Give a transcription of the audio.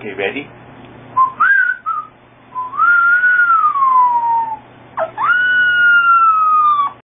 Okay, ready?